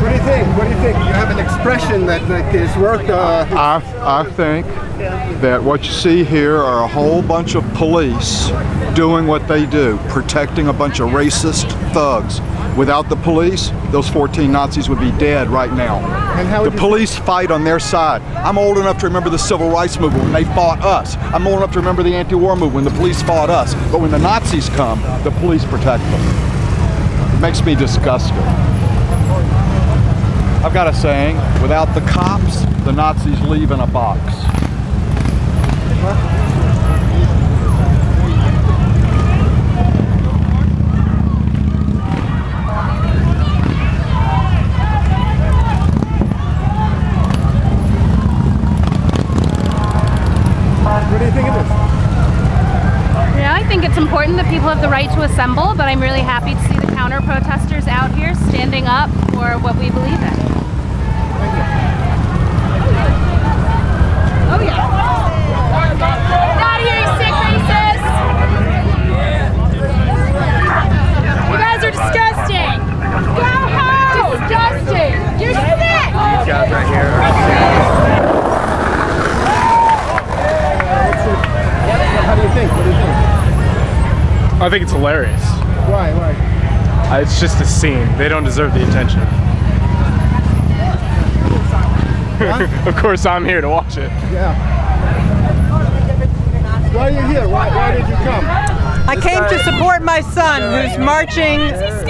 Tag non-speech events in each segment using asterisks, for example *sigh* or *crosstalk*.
What do you think? What do you think? You have an expression that, that is worth. Uh, I, I think that what you see here are a whole bunch of police doing what they do, protecting a bunch of racist thugs. Without the police, those 14 Nazis would be dead right now. And how the police fight on their side. I'm old enough to remember the civil rights movement when they fought us. I'm old enough to remember the anti-war movement when the police fought us. But when the Nazis come, the police protect them. It makes me disgusted. I've got a saying, without the cops, the Nazis leave in a box. what do you think of this? Yeah, I think it's important that people have the right to assemble, but I'm really happy to see the counter protesters out here standing up for what we believe in. Oh yeah. Not here, you sick racist! You guys are disgusting! Go home! Disgusting! You're sick! guys right here. How do you think? What do you think? I think it's hilarious. Why? Why? Uh, It's just a scene. They don't deserve the attention. *laughs* of course, I'm here to watch it. Yeah. Why are you here? Why, why did you come? I came to support my son who's marching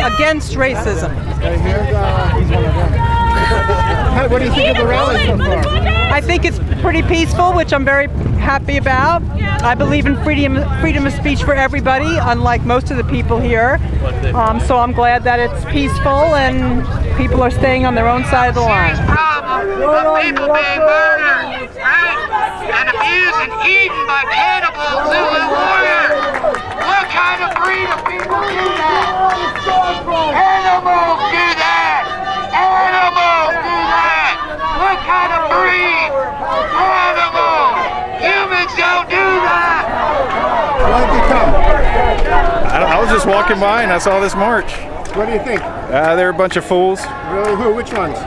against racism. And here's, uh, he's one of them. What do you think of the rally so far? I think it's pretty peaceful, which I'm very happy about. I believe in freedom, freedom of speech for everybody, unlike most of the people here. Um, so I'm glad that it's peaceful and people are staying on their own side of the line. problem of people being murdered, right? And abused and eaten by cannibal Zulu warriors. What kind of breed of people do that? Animals do that. Animals do that. What kind of breed? Animals. Humans don't do that. Why did you come? I, I was just walking by and I saw this march. What do you think? Uh, they're a bunch of fools. Really? Who? Which ones?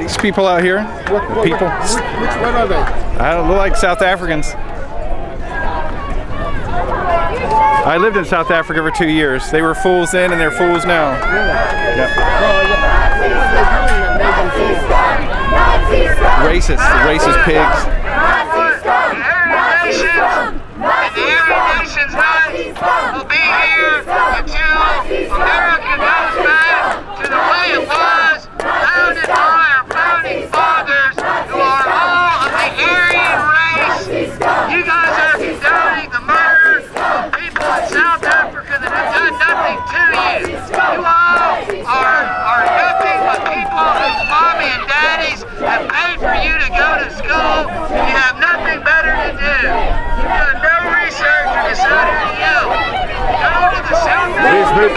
These people out here, What, what, people, Which, which, what are they? I don't look like South Africans. I lived in South Africa for two years. They were fools then and they're fools now. Yep. Racist, racist pigs. And the Aryan Nations right will be here until America goes back to the way it was, founded by our founding fathers, who are all of the Aryan race. You guys are condoning the murder of people in South Africa that have done nothing to you. You all are, are nothing but people whose mommy and daddies have paid for you to go to school. You have nothing better to do. You've done no research or decided to you. Go to the South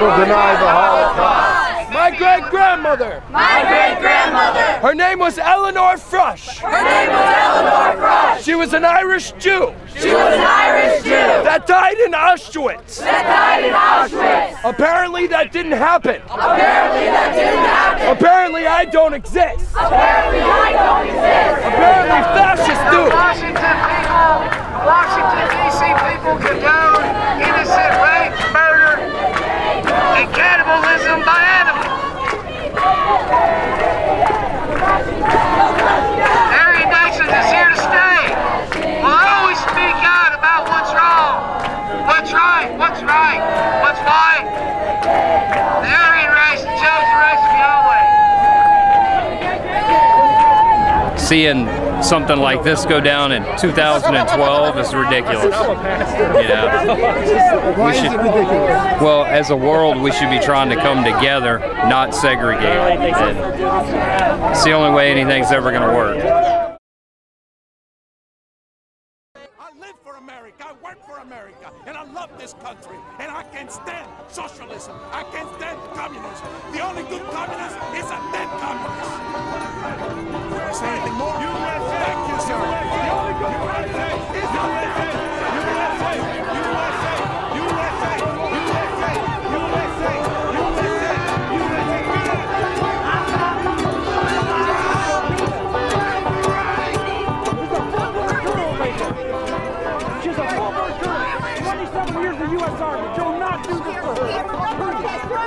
These people deny the Holocaust. My great grandmother. My great grandmother. Her name was Eleanor Frush. Her name was Eleanor Frost. She was an Irish Jew. She was an Irish Jew That died in Auschwitz. that died in Auschwitz. Apparently that didn't happen. Apparently that didn't happen. Apparently I don't exist. Apparently I don't exist. Apparently fascists do. Washington people, Washington D.C. people condone innocent rape, murder, and cannibalism by animals. Aryan Nations is here to stay. We'll always speak out about what's wrong, what's right, what's right, what's right. The Aryan race, the chosen race be always. seeing something like this go down in 2012 is ridiculous. You know, Why We is should- it ridiculous? well, as a world, we should be trying to come together, not segregate. And it's the only way anything's ever going to work. I live for America. I work for America. And I love this country. And I can't stand socialism. I can't stand communism. The only good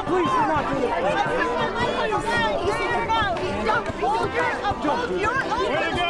Please, do not do this for her. Don't hold your, hold your own.